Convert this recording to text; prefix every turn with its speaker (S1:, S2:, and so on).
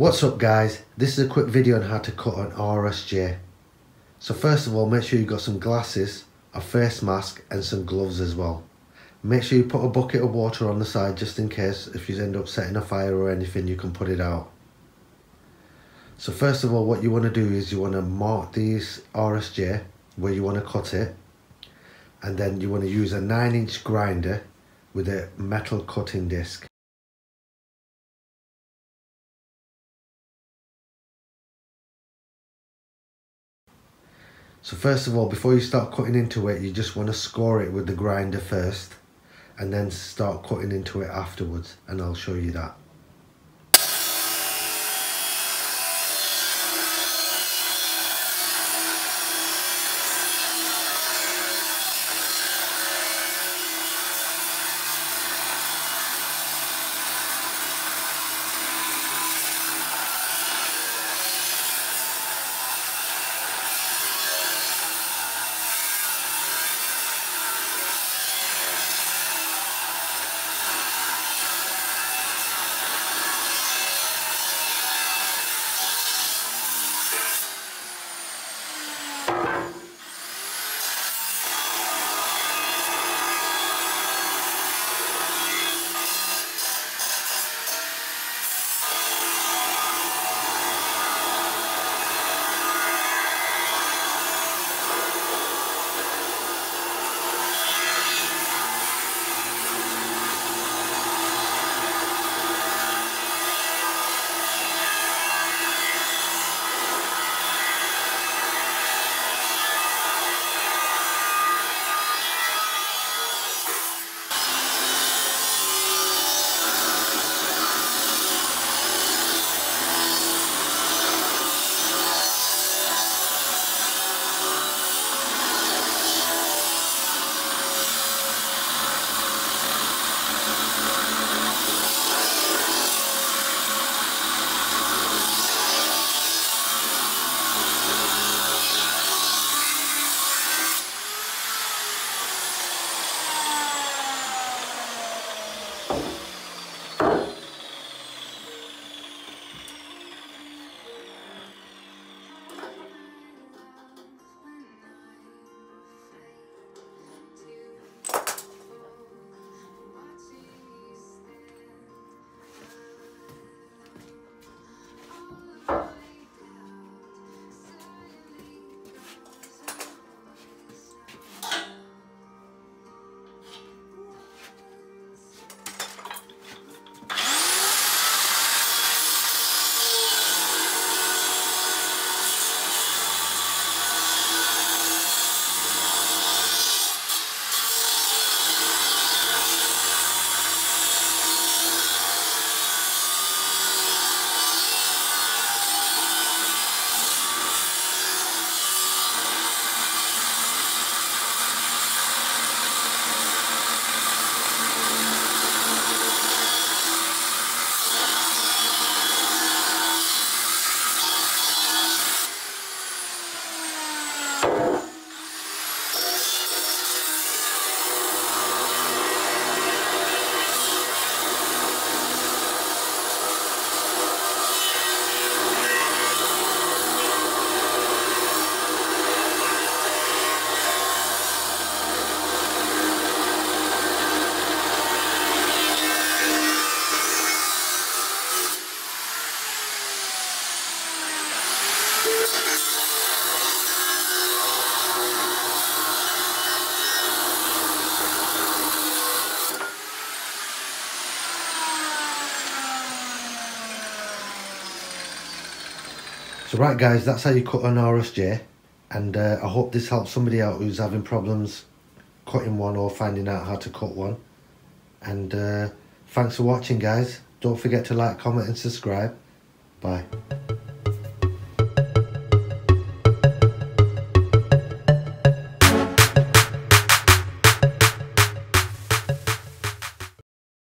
S1: What's up guys, this is a quick video on how to cut an RSJ. So first of all make sure you've got some glasses, a face mask and some gloves as well. Make sure you put a bucket of water on the side just in case if you end up setting a fire or anything you can put it out. So first of all what you want to do is you want to mark these RSJ where you want to cut it and then you want to use a 9 inch grinder with a metal cutting disc. So first of all, before you start cutting into it, you just want to score it with the grinder first and then start cutting into it afterwards and I'll show you that. So right guys, that's how you cut an RSJ and uh, I hope this helps somebody out who's having problems cutting one or finding out how to cut one. And uh, thanks for watching guys. Don't forget to like, comment and subscribe. Bye.